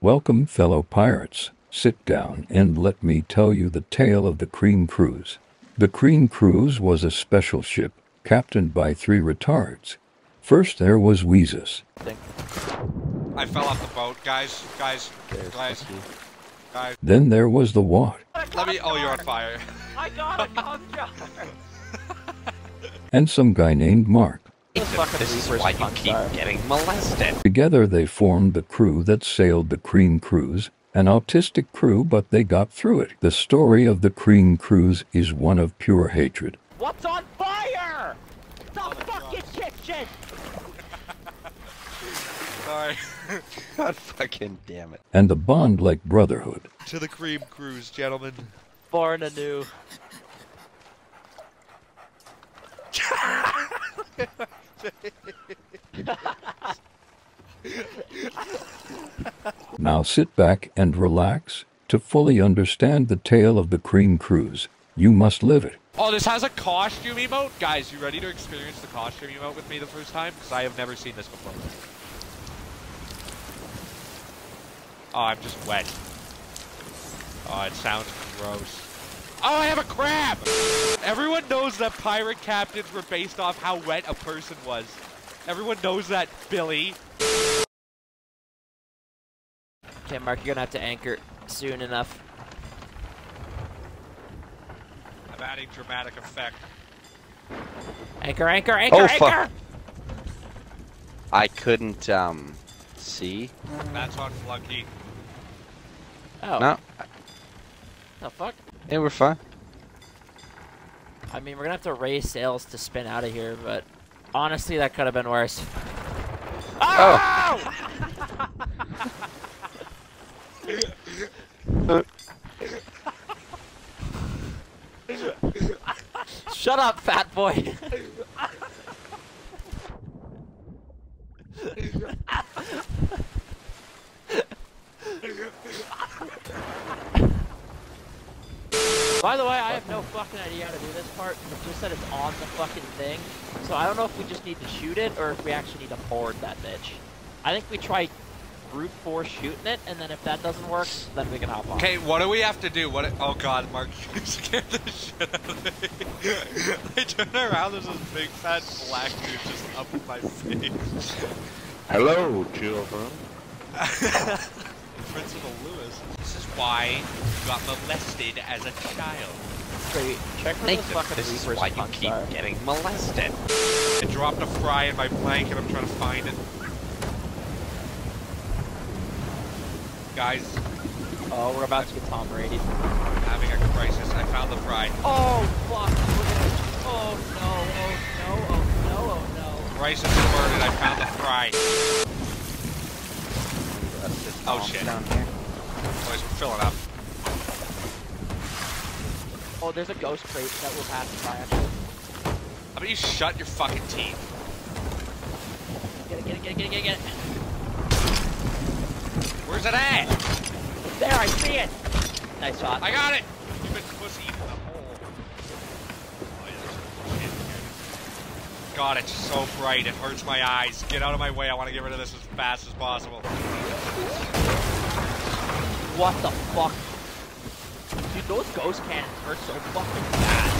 Welcome, fellow pirates. Sit down and let me tell you the tale of the Cream Cruise. The Cream Cruise was a special ship captained by three retards. First there was Weezus. I fell off the boat, guys, guys, guys, guys. Then there was the Wat. Let me. Oh, you're on fire. I got a cum and some guy named Mark. This is why you keep getting molested. Together they formed the crew that sailed the Cream Cruise, an autistic crew, but they got through it. The story of the Cream Cruise is one of pure hatred. What's on fire? The fucking kitchen! Sorry. God fucking damn it. And the bond like brotherhood. to the cream cruise, gentlemen. Born anew. Now sit back and relax. To fully understand the tale of the Cream Cruise, you must live it. Oh, this has a costume emote? Guys, you ready to experience the costume emote with me the first time? Because I have never seen this before. Oh, I'm just wet. Oh, it sounds gross. Oh, I have a crab! Everyone knows that pirate captains were based off how wet a person was. Everyone knows that, Billy. Okay, Mark, you're gonna have to anchor soon enough. I'm adding dramatic effect. Anchor, anchor, anchor, Oh, anchor! fuck. I couldn't, um, see. That's on Flunky. Oh, No, the fuck? They were fine. I mean, we're gonna have to raise sails to spin out of here, but honestly, that could have been worse. Oh. Shut up, fat boy! By the way, I have no fucking idea how to do this part. It just said it's on the fucking thing. So I don't know if we just need to shoot it or if we actually need to board that bitch. I think we try brute force shooting it, and then if that doesn't work, then we can hop on. Okay, what do we have to do? What? Oh God, Mark, you scared the shit out of me. I turn around, there's this big fat black dude just up in my face. Hello, children. Principal Lewis. This is why you got molested as a child. Wait, check where those fucking This is why you keep are. getting molested. I dropped a fry in my blanket. I'm trying to find it. Guys, Oh, we're about to get Tom Brady. I'm having a crisis. I found the fry. Oh, fuck. Look at this. Oh, no. Oh, no. Oh, no. Oh, no. Rice is converted. I found the fry. Oh, shit. Down here. Oh, Boys, we're filling up. Oh, there's a ghost crate that we're passing by, actually. How about you shut your fucking teeth? Get it, get it, get it, get it, get it, get it. Where's it at? There, I see it. Nice shot. I got it! You've been pussy in the hole. Oh, yeah, there's shit here. God, it's so bright. It hurts my eyes. Get out of my way. I want to get rid of this as fast as possible. What the fuck? Dude, those ghost cannons hurt so fucking bad.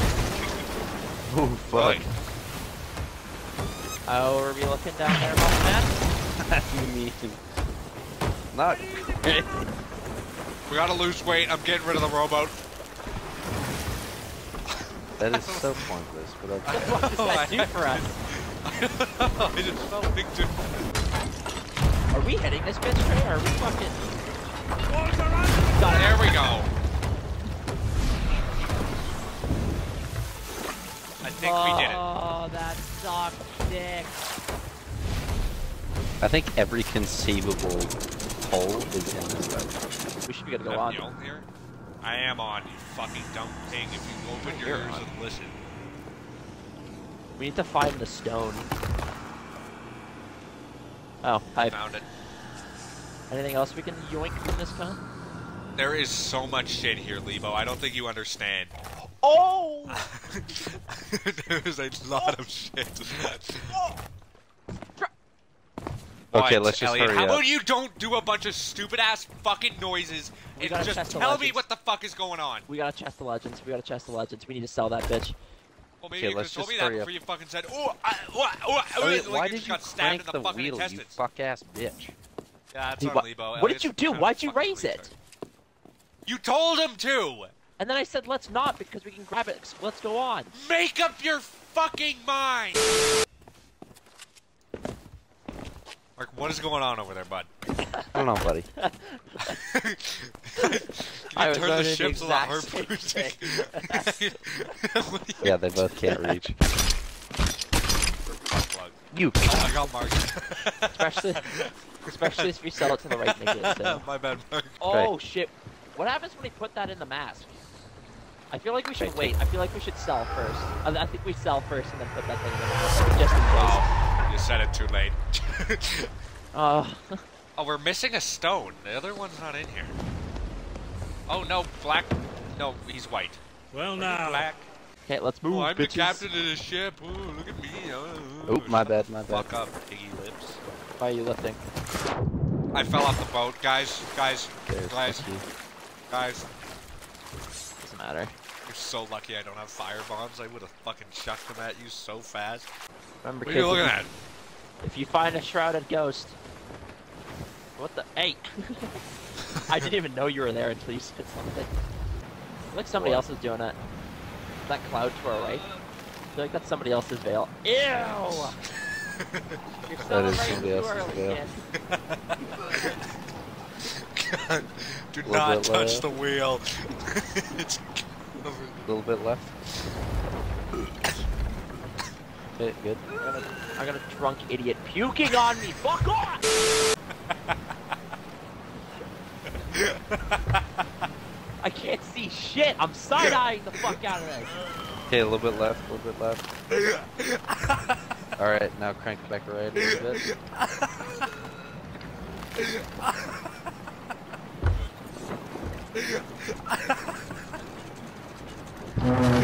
Oh, fuck. Oh, are we looking down there, my man? What you mean? Not We gotta lose weight. I'm getting rid of the rowboat. That is so pointless, but okay. What does that do for us? I just felt like dude. Are we hitting this bitch Trey? Or are we fucking... Got it. There we go. I think we did it. Oh, that sucked dick. I think every conceivable hole is in this boat. We should be good to go Am on. you here? I am on, you fucking dumb pig. If you open your ears on. and listen. We need to find the stone. Oh, I Found it. Anything else we can yoink from this gun? There is so much shit here, Lebo. I don't think you understand. Oh! There's a lot of shit. Okay, let's just Elliot, hurry how up. about you don't do a bunch of stupid ass fucking noises We and just tell me what the fuck is going on? We gotta chest the legends. We gotta chest the legends. We need to sell that bitch. Well, maybe Okay, you could let's have told me that hurry up. before you fucking said, oh, I, oh, oh, oh, Elliot, like why you did just you got stabbed crank in the, the fucking wheel, you fuck ass bitch? Yeah, that's Dude, on what- Lebo. what Elliot's did you do? Why'd you raise it? You told him to! And then I said, let's not because we can grab it. Let's go on. Make up your fucking mind! Mark, what is going on over there, bud? I don't know, buddy. Can I you was turn the wondering the ship so the harpoon Yeah, they both can't reach. Plug. You. Oh, I got Mark. Especially, especially if you sell it to the right nigga. So. My bad, Mark. Oh shit! What happens when we put that in the mask? I feel like we should wait. I feel like we should sell first. I, I think we sell first and then put that thing in the mask, just in case. Oh, you said it too late. Oh, oh, we're missing a stone. The other one's not in here. Oh no, black. No, he's white. Well now, Black. okay, let's oh, move. Oh, I'm the captain of the ship. Ooh, look at me. Oh, Oop, my bad, my bad. Fuck up, piggy lips. Why are you lifting? I fell off the boat, guys. Guys, There's guys, the guys. Doesn't matter. You're so lucky I don't have fire bombs. I would have fucking chucked them at you so fast. Remember, What are kids, you looking at? If you find a shrouded ghost, what the? Hey! I didn't even know you were there until you said something. Like somebody What? else is doing it. That cloud to our right. I feel like that's somebody else's veil. Ew! You're That is celebrating somebody else's early, veil. Do not touch low. the wheel. it's covered. A little bit left. Okay, good. I got, a, I got a drunk idiot puking on me. Fuck off! I can't see shit. I'm side eyeing the fuck out of this. Okay, a little bit left, a little bit left. Alright, now crank it back right a little bit.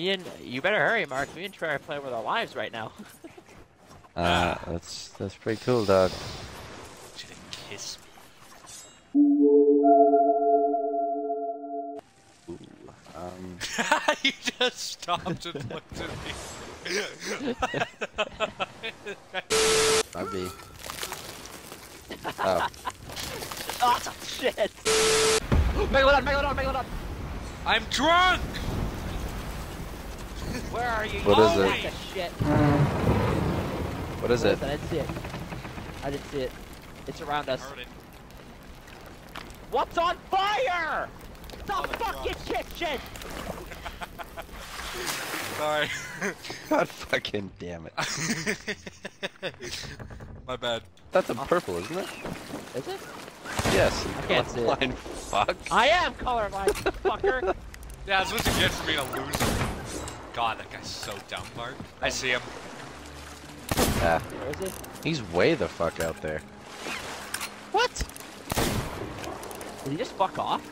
Me and you better hurry, Mark. Me and Trey are playing with our lives right now. Uh, that's that's pretty cool, dog. Didn't kiss Ooh, um, you just stopped and looked at me. might be. Oh, oh shit! Megalodon! Megalodon! Megalodon! I'm drunk. Where are you? What you oh it? Shit. what is What it? I didn't see it. I didn't see it. It's around us. It. What's on fire? The Oh, fucking drops. kitchen! Sorry. God fucking damn it. My bad. That's a purple, isn't it? Is it? Yes. I can't see it. colorblind Fuck. I am colorblind, fucker. Yeah, that's what you get for being a loser. God, that guy's so dumb, Mark. I oh. see him. Yeah. Where is he? He's way the fuck out there. What? Did he just fuck off?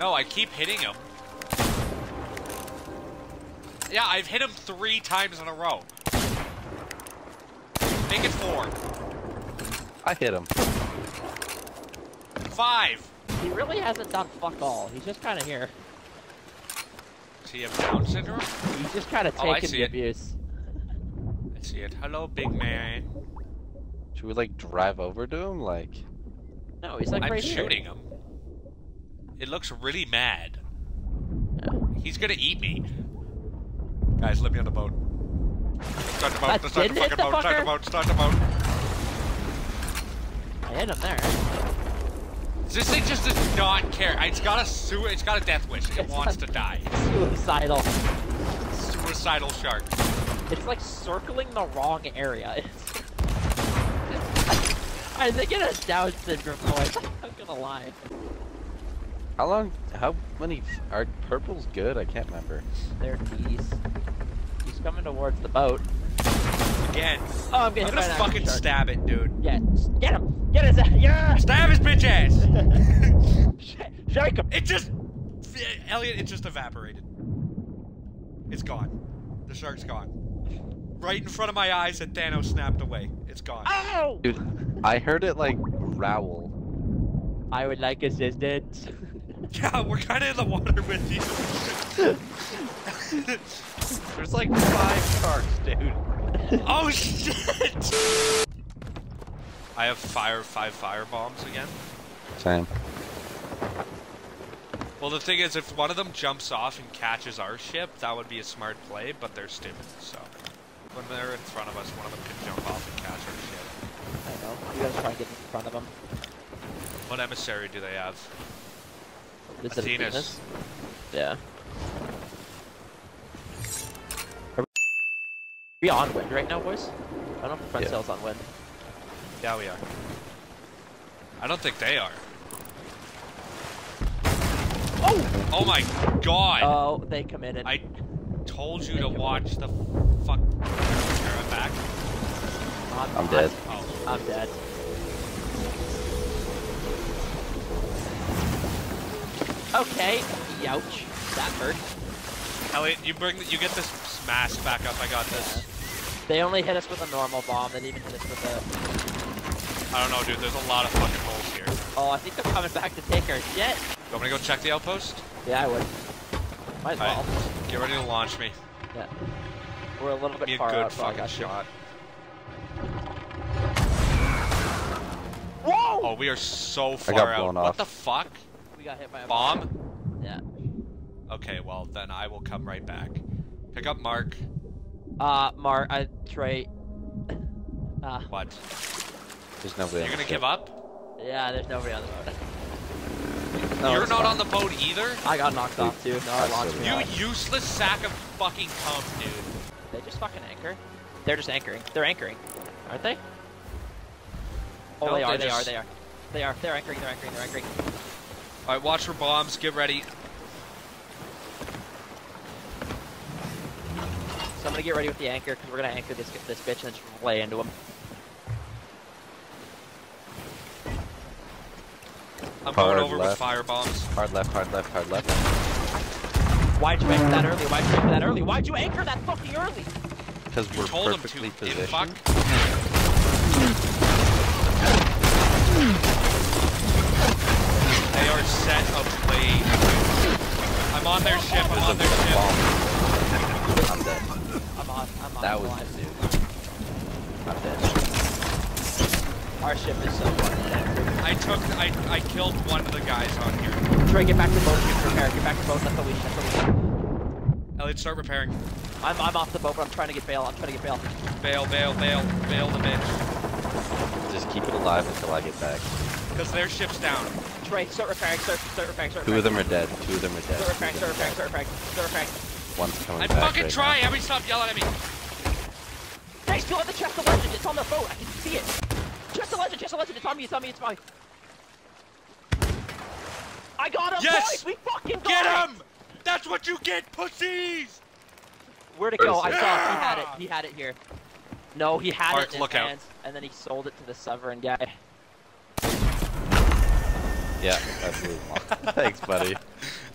No, I keep hitting him. Yeah, I've hit him three times in a row. Make it four. I hit him. Five. He really hasn't done fuck all. He's just kind of here. Does he have Down syndrome? He's just kind of Oh, I taking see the it. abuse. I see it. Hello, big man. Should we like drive over to him? Like, No, he's like I'm right here. shooting him. It looks really mad. He's gonna eat me. Guys, let me on the boat. Start the boat. Let's start the fucking the boat. Start the boat. Start the boat. I hit him there. This thing just does not care. It's got a su- It's got a death wish. It It's wants to die. Suicidal. Suicidal shark. It's like circling the wrong area. It's... I think it has Down syndrome boys. I'm not gonna lie. how long? How many are purple's good? I can't remember. There he's. He's coming towards the boat. Again. Oh, I'm getting I'm gonna fucking shark. stab it, dude. Yeah, get him! Get his ass! Yeah! Stab his bitch ass! Sh- Shake him! it just. Elliot, it just evaporated. It's gone. The shark's gone. right in front of my eyes, and Thanos snapped away. It's gone. Ow! Dude, I heard it like growl. I would like assistance. Yeah, we're kind of in the water with you. There's like five sharks, dude. oh shit! I have fire five fire bombs again. Same. Well, the thing is, if one of them jumps off and catches our ship, that would be a smart play, but they're stupid, so. When they're in front of us, one of them can jump off and catch our ship. I know. You gotta try and get in front of them. What emissary do they have? Is it Athena's. Athena's? Yeah. We on wind right now, boys? I don't know if the front Yeah. sail's on wind. Yeah, we are. I don't think they are. Oh! Oh my god! Oh, they committed. I told you They to committed. watch the fuck. Terra back. I'm dead. Oh. I'm dead. Okay. Youch. That hurt. Elliot, you bring, you get this mask back up. I got this. They only hit us with a normal bomb. They didn't even hit us with a. I don't know, dude. There's a lot of fucking holes here. Oh, I think they're coming back to take our shit. You want me to go check the outpost? Yeah, I would. Might as well. Alright, get ready to launch me. Yeah. We're a little Give me bit a far good out, so I fucking got you. shot. Whoa! Oh, we are so far got out. blown What the fuck? We got hit by a Bomb? Yeah. Okay, well then I will come right back. Pick up Mark. Uh, Mark, I Trey. Uh, What? There's nobody. You're on gonna ship. give up? yeah, there's nobody on the boat. No, You're not fine. on the boat either? I got knocked off too. No, I That's launched me You out. useless sack of fucking cum, dude. They just fucking anchor. They're just anchoring. They're anchoring, aren't they? Oh, No, they are. they They are. They are. They are. They're anchoring. They're anchoring. They're anchoring. Alright, watch for bombs. Get ready. Somebody get ready with the anchor because we're gonna anchor this this bitch and just lay into him. I'm Hard going over with fire bombs. Hard left, hard left, hard left. Why'd you anchor that early? Why'd you anchor that early? Why'd you anchor that fucking early? Because we're told him to, perfectly you positioned. fuck. They are set ablaze. I'm on their ship, I'm on their ship. I'm dead. I'm on. I'm on. That was alive. the dude. I'm dead. Our ship is so fucking dead. I took, I, I killed one of the guys on here. Trey, get back to the boat. Get repair. Get back to the boat. That's what we need. That's what we need. Elliot, start repairing. I'm, I'm off the boat, but I'm trying to get bail. I'm trying to get bail. Bail, bail, bail, bail the bitch. Just keep it alive until I get back. Because their ship's down. Trey, start repairing. Start, start repairing. Start repairing. Two of them are dead. Two of them are dead. Start repairing. Start of them repairing. Start repairing. Start repairing. Dead. One's coming I'm back fucking right trying. now. Everybody stop yelling at me. They still have the chest of legend. It's on their boat. I can see it. Chest of legend. Chest of legend. It's on me. It's on me. It's on me. I got him, Yes! boys. We fucking got Get it. him! That's what you get, pussies! Where'd it go? I saw it. it? He had it. He had it here. No, he had Mark, it in look his out. hands, and then he sold it to the sovereign guy. Yeah, that's blue. Thanks, buddy.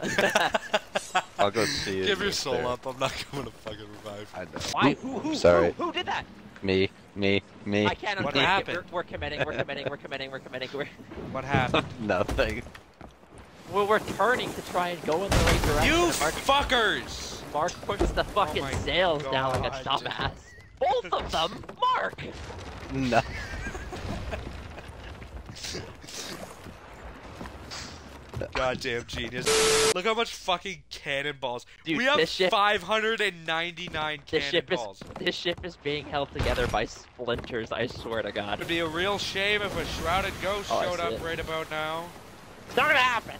I'll go see you. Give your soul there. up. I'm not going to fucking revive. I know. Why? Who? Who? Sorry. Who, who did that? Me, me, me. I can't What untake it. happened? We're, we're committing. We're committing. We're committing. We're committing. We're, What happened? Nothing. we're, we're turning to try and go in the right direction. you and Mark, fuckers! Mark pushes the fucking oh my sails down like a God. dumbass. Both of them, Mark. No. Goddamn genius. Look how much fucking cannonballs. Dude, we have this ship- 599 This ship is cannonballs. this ship is being held together by splinters. I swear to God. It'd be a real shame if a shrouded ghost Oh, showed up it. right about now. It's not gonna happen.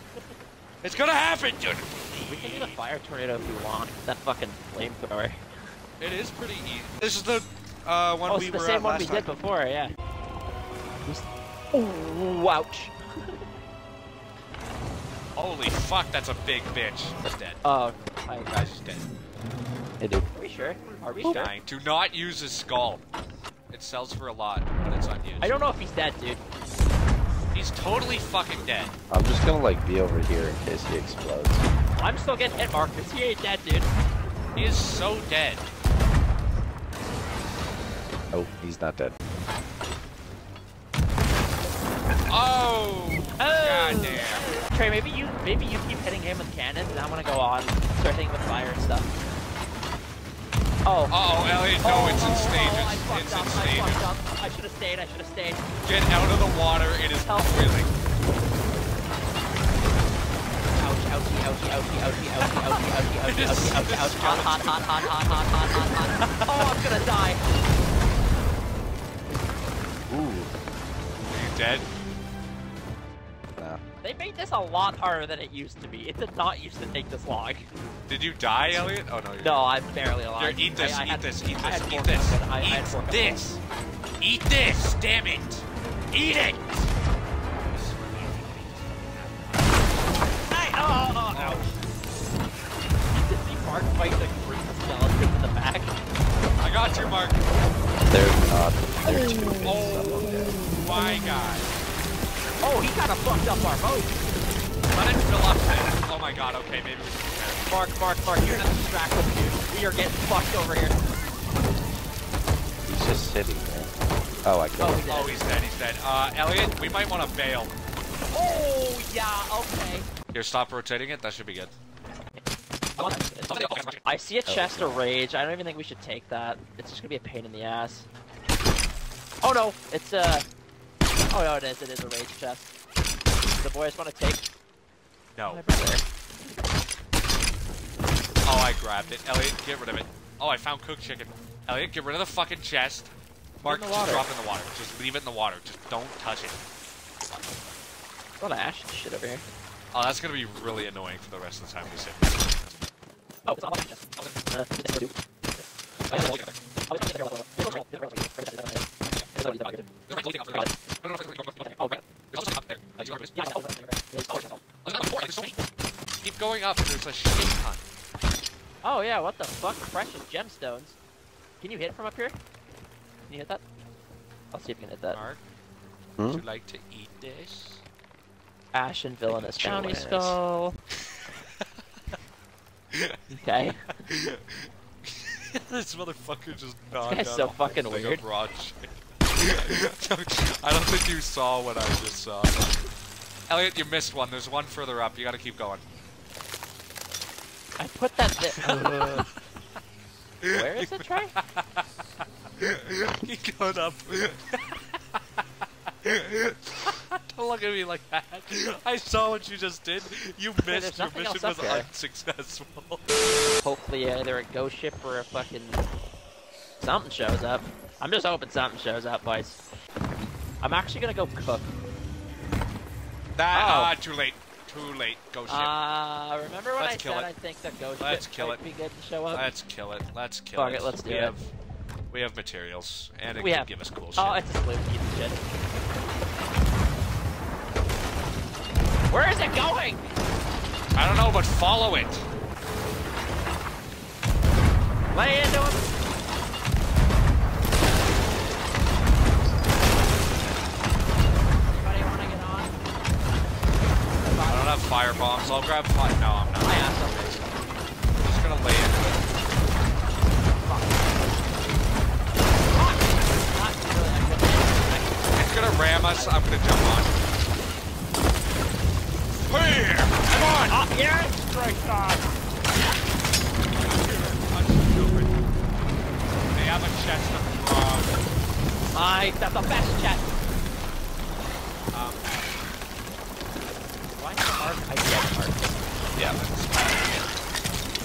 It's gonna happen, dude. We can do the fire tornado if we want. That fucking flamethrower. It is pretty easy. This is the uh, one Oh, we it's the were same one we time. did before, yeah. Ooh, ouch. Holy fuck, that's a big bitch. He's dead. Oh, I, Guys, he's dead. Hey, dude. are we sure? Are we He's sure? dying. Do not use his skull. It sells for a lot, but it's unused. I don't know if he's dead, dude. He's totally fucking dead. I'm just gonna like be over here in case he explodes. I'm still getting hit markers. He ain't dead, dude. He is so dead. Oh, he's not dead. Oh! oh. God damn. Trey, maybe you maybe you keep hitting him with cannons, and I'm gonna go on start hitting with fire and stuff. Oh. Uh-oh, Elliot, no, oh, it's in oh, stages. Oh, I it's up, in I. I should have stayed. I should have stayed. Get out of the water. It is Help. boiling. Ouchie, ouchie, ouchie, ouchie, ouchie, ouchie, ouchie, ouchie, ouchie, ouchie, ouchie, ouchie, hot, hot, hot, hot, hot, hot, hot, hot, hot. Oh, I'm gonna die. Ooh. Are you dead? Nah. They made this a lot harder than it used to be. It did not used to take this long. Did you die, Elliot? Oh, no, you're No, I'm barely Here, alive. eat this, I, I eat had- this, eat this, eat this. cups, but I, I had Eat this. Eat this, damn it. Eat it. Hey, oh, oh, oh, ouch. Did see Mark fight the green skeleton in the back? I got you, Mark. They're not. Uh, They're two. Oh, my God. Oh, he kind of fucked up our boat. Let it fill up then. Oh, my God. Okay, maybe we can prepare. Mark, Mark, Mark, you're not distracted, dude. We are getting fucked over here. He's just sitting there. Oh, I Oh, killed he's him. Oh, he's dead, he's dead. Uh, Elliot, we might want to bail. Oh, yeah, okay. Here, stop rotating it. That should be good. I see a chest of rage. I don't even think we should take that. It's just gonna be a pain in the ass. Oh no, it's uh. Oh no, it is. It is a rage chest. The boys want to take. No. Oh, I grabbed it. Elliot, get rid of it. Oh, I found cooked chicken. Elliot, get rid of the fucking chest. Mark, just water. drop it in the water. Just leave it in the water. Just don't touch it. A lot of ash and shit over here. Oh, that's gonna be really annoying for the rest of the time we sit. Oh, it's not Keep going up. There's a shit ton. Oh yeah, what the fuck? Precious gemstones. Can you hit from up here? Can you hit that? I'll see if you can hit that. Mark, Hmm? would you like to eat this? Ash and villainous Chill bounty skull. Okay. this motherfucker just knocked guy's out so a whole fucking weird. Raw shit. I don't think you saw what I just saw. Elliot, you missed one. There's one further up. You gotta keep going. I put that there. Where is it, Trey? Keep going up. Don't look at me like that. I saw what you just did. You missed. Your mission was up there. unsuccessful. Hopefully uh, either a ghost ship or a fucking something shows up. I'm just hoping something shows up, boys. I'm actually gonna go cook. Nah, Oh. ah, too late. Too late. Go ship. Uh, remember when Let's I said it. I think the ghost Let's ship kill might it. be good to show up? Let's kill it. Let's kill Fuck it. it, let's do we it. Have, we have materials, and it We could have- give us cool shit. oh, it's a split piece of shit. Where is it going? I don't know, but follow it. Lay into him. I don't fire bombs. I'll grab fire. No, I'm not. I asked him. I'm just gonna lay into it. I couldn't- It's gonna ram us. I'm gonna jump on. Here! Come on! Ah, yes! Strike shot! I'm. They have a chest of um, Nice, that's the best chat. um, Why is the mark? I get mark. Yeah,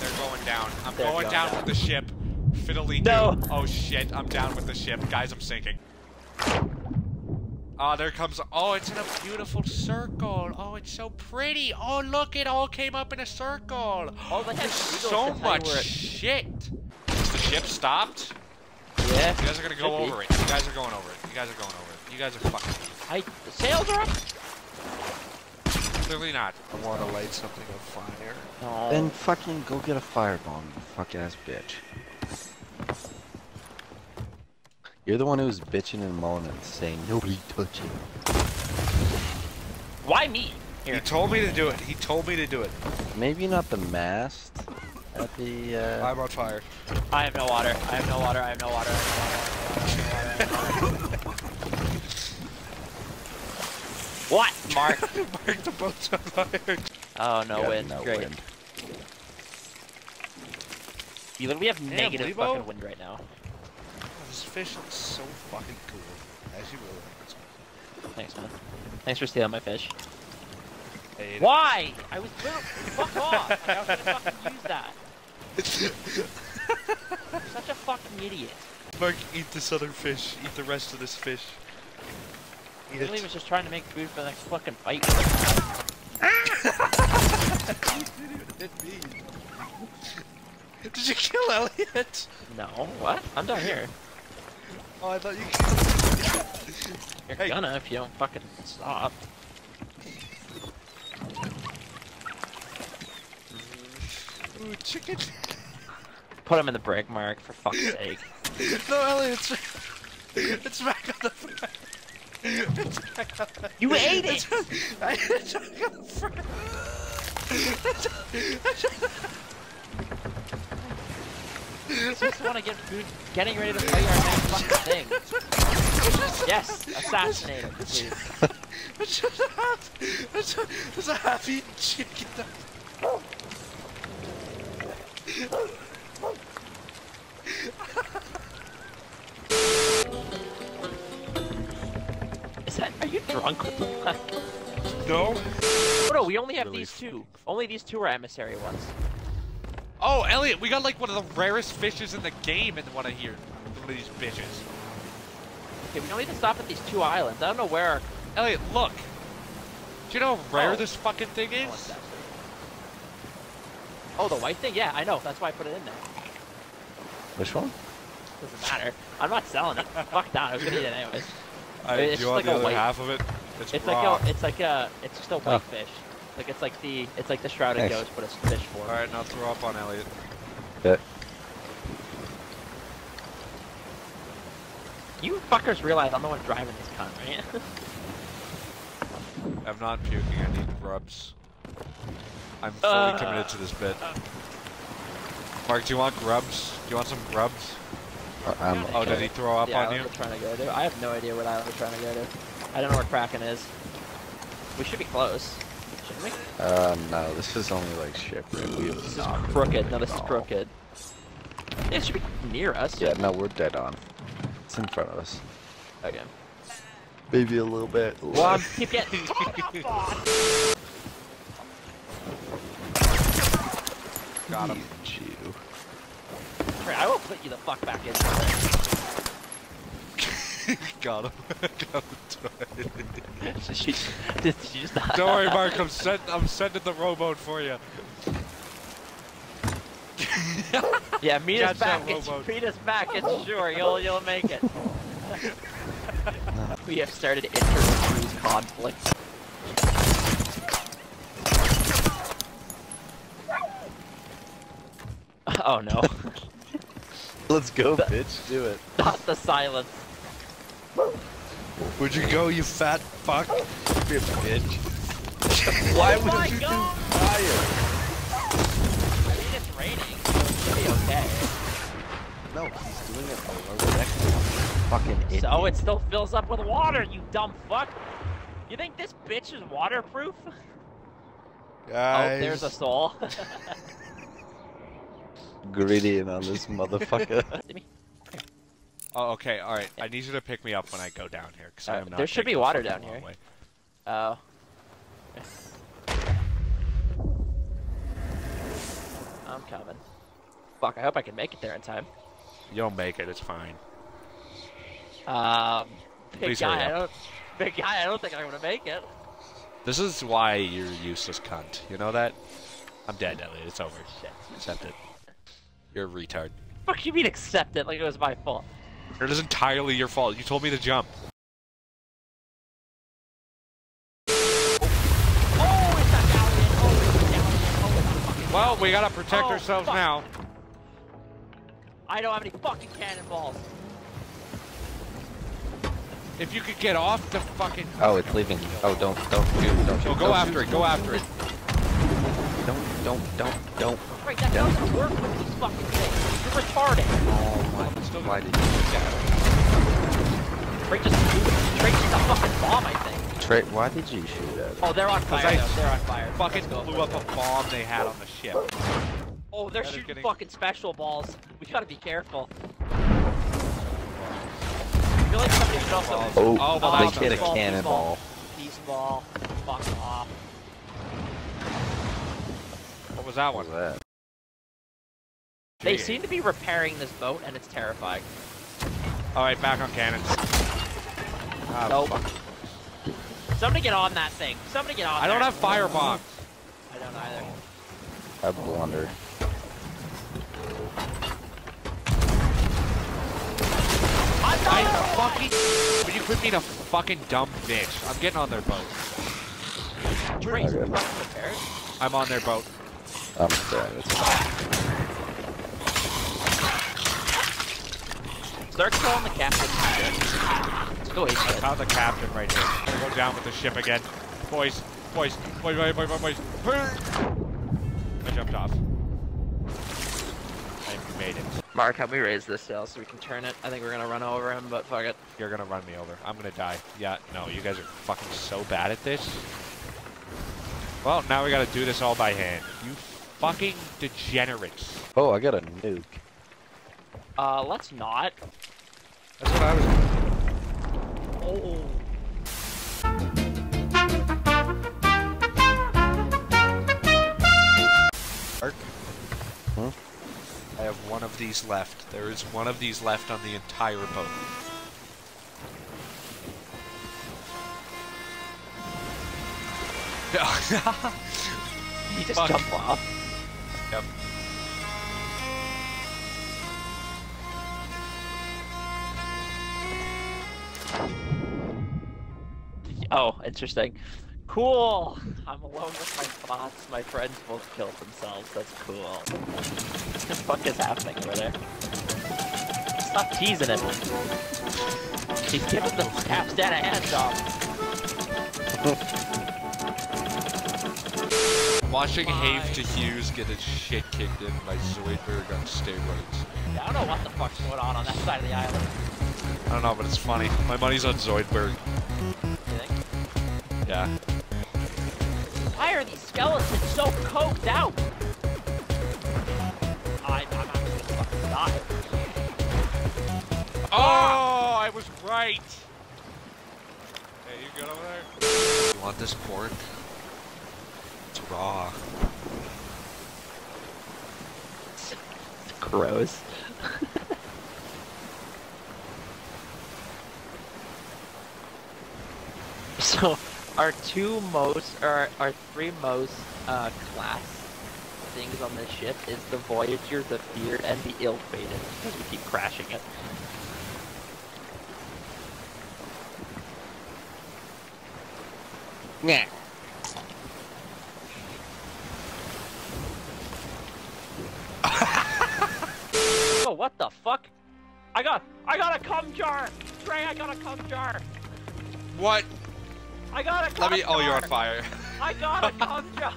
They're going down. I'm They're going, going down, down. with the ship. Fiddly No. do. Oh shit, I'm down with the ship. Guys, I'm sinking. Ah, there comes. Oh, it's in a beautiful circle. Oh, it's so pretty. Oh, look, it all came up in a circle. Oh, had There's so to much shit. The ship stopped. Yeah. You guys are gonna go Should be. over it. You guys are going over it. You guys are going over it. You guys are fucking. I, the sails are up? Clearly not. I want to light something on fire. No. Then fucking go get a firebomb, you fuck ass bitch. You're the one who's bitching and moaning, and saying nobody touch it. Why me? He told me to do it. He told me to do it. Maybe not the mast at the uh, I'm on fire. I have no water. I have no water. I have no water. I have no water. I have no water. I have no water. What, Mark? Mark the boat's on fire. oh no wind. no Great. wind. You literally have Damn, negative Levo. fucking wind right now. Oh, this fish looks so fucking cool. As you will. Thanks, man. Thanks for stealing my fish. Hey, Why? I was literally fuck off. Like, I was gonna fucking use that. You're such a fucking idiot. Mark, eat this other fish. Eat the rest of this fish. Eat was just trying to make food for the next fucking fight. Did you kill Elliot? No, what? I'm down here. Oh, I thought you killed You're Hey. gonna if you don't fucking stop. Ooh, chicken. Put him in the brick, Mark, for fuck's sake. no, Elliot, it's, it's back on the front. It's back on the You ate it! It's back on the front. Just want to get food, getting ready to play our next fucking thing. Yes, assassinate him, please. It's just a half. It's a, it's a half-eaten chicken. That? Are you drunk? No. oh no, we only have Really these two. Only these two are emissary ones. Oh, Elliot, we got like one of the rarest fishes in the game in one of here. One of these bitches. Okay, we don't need to stop at these two islands. I don't know where. Elliot, look. Do you know how rare Oh. this fucking thing Oh, is? Oh, the white thing? Yeah, I know. That's why I put it in there. Which one? Doesn't matter. I'm not selling it. Fuck that. I was gonna eat it anyways. I, It's do just you want like the a other white- half of it? It's, It's like a, it's like a, it's just a white Oh. fish. Like it's like the, it's like the shrouded Nice. ghost, but it's fish form. All right, now throw up on Elliot. Yeah. You fuckers realize I'm the one driving this cunt, right? I'm not puking. I need grubs. I'm fully Uh, committed to this bit. Mark, do you want grubs? Do you want some grubs? I'm, Oh, did he throw up the on island you? trying to go to. I have no idea what island we're trying to go to. I don't know where Kraken is. We should be close, shouldn't we? uh, no, this is only like shipwreck. We have This is not- crooked. No, this is No. crooked. Yeah, it should be near us. Yeah, no, we're dead on. It's in front of us. Okay. Maybe a little bit. Well, I'm keep getting. Got him. I will put you the fuck back in. Got him. Got him. Did she, did she just? Don't worry, Mark. I'm send, I'm sending the rowboat for you. Yeah, meet us Catch back. It's, meet us back. It's sure you'll you'll make it. we have started inter-cruise conflict. Oh no, Let's go, bitch. Do it. not the silence. Where'd you go, you fat fuck? You bitch. Why would oh my you do God. fire? I mean, it's raining, so it should be okay. No, he's doing it deck. Fucking idiot. So it still fills up with water, you dumb fuck. You think this bitch is waterproof? Guys. Oh, there's a soul. greedy on this motherfucker. Oh, okay. All right. I need you to pick me up when I go down here, because I Uh, am not. there should be water down here. way. Oh. I'm coming. Fuck, I hope I can make it there in time. You'll make it. It's fine. Um, big Please guy, I don't, big guy, I don't think I'm gonna make it. This is why you're useless cunt. You know that? I'm dead, Elliot. It's over. Shit. Accept it. You're a retard. Fuck you mean accept it like it was my fault? It is entirely your fault. You told me to jump. Oh, it's a galleon! Oh, it's a galleon! Oh, it's a fucking Well, we gotta protect Oh, ourselves fuck. now. I don't have any fucking cannonballs. If you could get off the fucking. oh, it's leaving. Oh, don't, don't shoot, don't shoot. Oh, go don't after shoot. it. Go after it. Don't, don't, don't, don't. Right, that Yeah. doesn't work with these fucking things. You're retarded. Oh my, Still why did you do that? Trey just Trey just a fucking bomb, I think. Trey, why did you shoot at it? Oh, they're on fire. I though. They're on fire. Fucking Let's go. blew up a bomb they had on the ship. Oh, they're That is shooting getting- fucking special balls. We gotta be careful. I feel like somebody should also. Oh, Oh, oh well, they that's hit a ball, cannonball. Peace ball. Fuck off. What was that What one? was that? They Gee. seem to be repairing this boat, and it's terrifying. All right, back on cannons. Ah, Nope. fuck. Somebody get on that thing. Somebody get on I don't have fire bombs. I don't either. I blunder. I'm I not fucking. Will you quit being a fucking dumb bitch? I'm getting on their boat. Trace, Okay. I'm on their boat. I'm dead. It's fine. Start calling the captain. Let's I found the captain right here. Gonna go down with the ship again. Boys, boys, boys, boys, boys, boys, boys. I jumped off. I made it. Mark, help me raise this sail so we can turn it. I think we're gonna run over him, but fuck it. You're gonna run me over. I'm gonna die. Yeah, no, you guys are fucking so bad at this. Well, now we gotta do this all by hand. You fucking degenerates. Oh, I got a nuke. Uh, let's not. That's what I was. Oh. Mark? Hmm? I have one of these left. There is one of these left on the entire boat. He just Fuck. jumped off. Yep. Oh, interesting. Cool. I'm alone with my thoughts. My friends both killed themselves. That's cool. What the fuck is happening over there? Stop teasing him. He's giving the half dead a hand job. Watching. Have to Hughes get his shit kicked in by Zoidberg on steroids. Yeah, I don't know what the fuck's going on on that side of the island. I don't know, but it's funny. My money's on Zoidberg. You think? Yeah. Why are these skeletons so coked out? I, I'm actually gonna fucking die. Oh, I was right. Hey, you good over there? You want this pork? It's raw. Gross. So, our two most, or our three most uh, class things on this ship is the Voyager, the Feared, and the Ill-Fated, because we keep crashing it. Yeah. Oh, what the fuck? I got, I got a cum jar! Trey, I got a cum jar! What? I got a cum Let me. jar! Oh, you're on fire. I got a cum jar!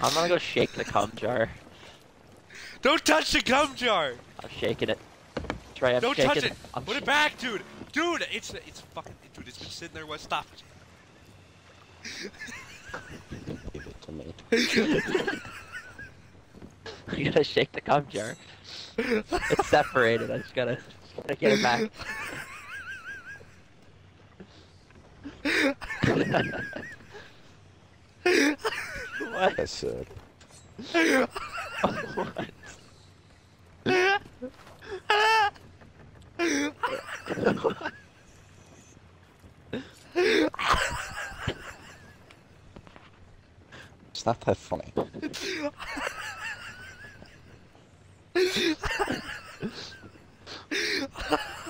I'm gonna go shake the cum jar. Don't touch the gum jar. I'm shaking it. Trey, I'm Don't shaking touch it. I'm Put sh- it back, dude. Dude, it's it's fucking. Dude, it's been sitting there. What? Stop. Give it to me. I gotta shake the cum jar. It's separated. I just gotta, just gotta get it back. What? That's sick. what? It's not that funny.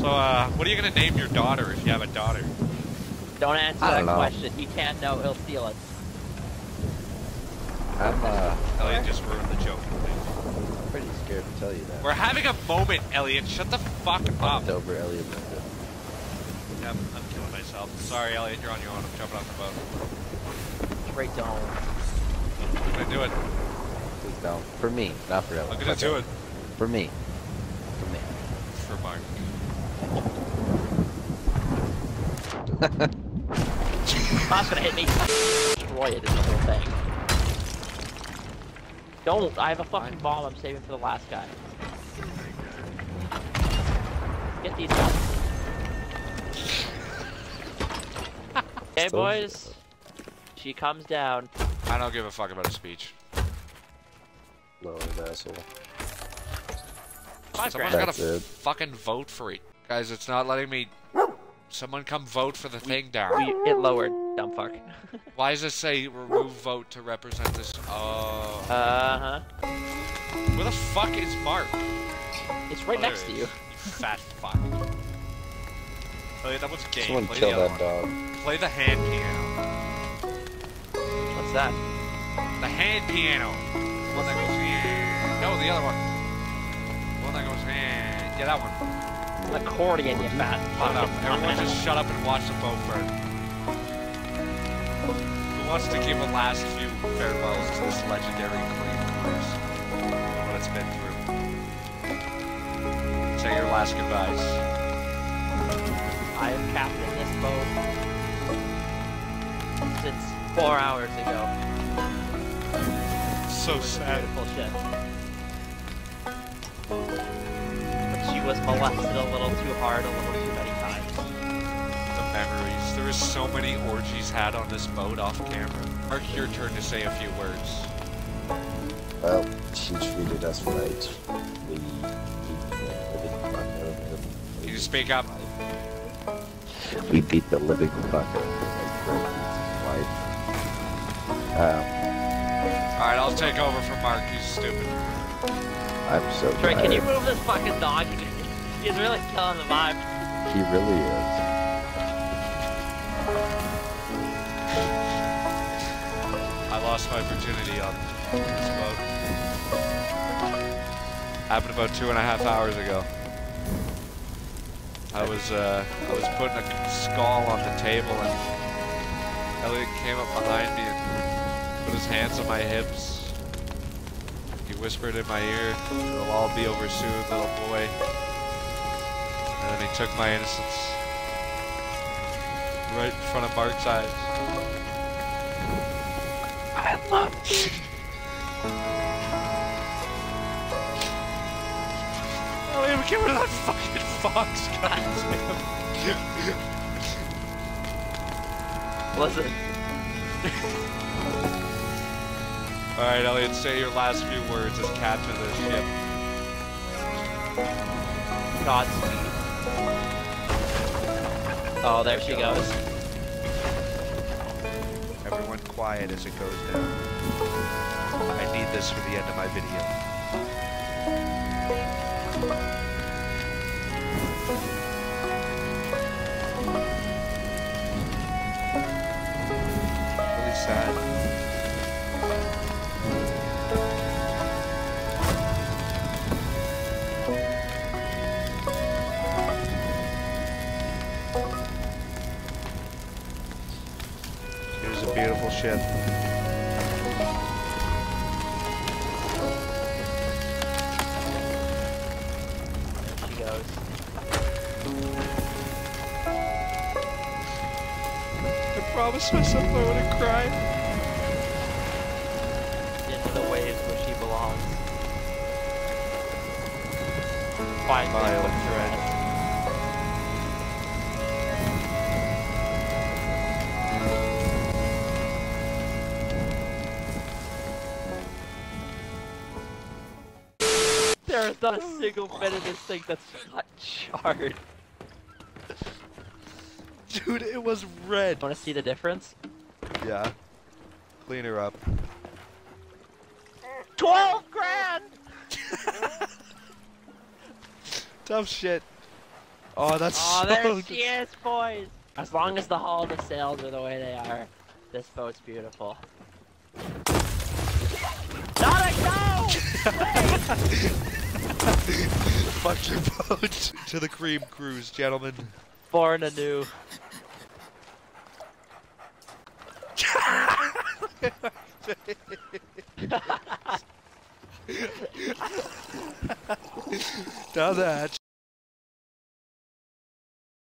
So, uh, what are you gonna name your daughter if you have a daughter? Don't answer I that don't know. question. He can't know. He'll steal it. I'm uh, Elliot just ruined the joke. I'm pretty scared to tell you that. We're having a moment, Elliot. Shut the fuck up. Fucked over Elliot. Yeah, I'm, I'm killing myself. Sorry, Elliot, you're on your own. I'm jumping off the boat. Right down. I'm gonna do it. Please don't. For me, not for I'm Ellen. gonna Fuck do it For me. For me. for Mark. That's gonna hit me. Destroy it is the whole thing. Don't! I have a fucking bomb I'm saving for the last guy. Get these guys. okay, boys. She comes down. I don't give a fuck about a speech. Lower asshole. Five Someone's grand. gotta That's it. fucking vote for it. Guys, it's not letting me... Someone come vote for the thing down. We, it lowered, dumb fuck. Why does it say remove vote to represent this? Oh. Uh huh. Where the fuck is Mark? It's right Oh, next there to you. You fat fuck. Oh, yeah, that one's game. Someone Play kill the that one. dog. Play the hand piano. What's that? The hand piano. One that goes. No, the other one. The one that goes, yeah. Yeah, that one. An accordion, you fat Shut up. Everyone just shut up and watch the boat burn. Who wants to give a last few farewells to this legendary Cream cruise? What it's been through. Say your last goodbyes. I have captained this boat since four hours ago. So sad. Beautiful ship. But she was molested a little too hard, a little too many times. The memories. There was so many orgies had on this boat off camera. Mark, your turn to say a few words. Well, she treated us right. We, we living fuck out of her. Can you speak up? We beat the living fuck out of her. Like, right, wife. Um, Alright, I'll take over from Mark. He's stupid. I'm so Trey, can you move this fucking dog? He's really killing the vibe. He really is. I lost my virginity on this boat. Happened about two and a half hours ago. I was uh, I was putting a skull on the table and Elliot came up behind me and put his hands on my hips. He whispered in my ear, "It'll all be over soon, little boy." And then he took my innocence right in front of Mark's eyes. I love you. Oh, yeah, get rid of that fucking fox, goddamn. Listen, Alright, Elliot, say your last few words as captain of the ship. Godspeed. Oh, there she goes. Everyone quiet as it goes down. I need this for the end of my video. Ship. There she goes. I promised myself I wouldn't cry. Into the waves where she belongs. Find Violet thread. Not a single bit of this thing that's not charred. Dude, it was red. Want to see the difference? Yeah. Clean her up. 12 grand! Tough shit. Oh, that's Oh, so there she is, boys! As long as the hull and the sails are the way they are, this boat's beautiful. Sonic, no! Fuck your boat to the cream cruise, gentlemen. Born anew. now that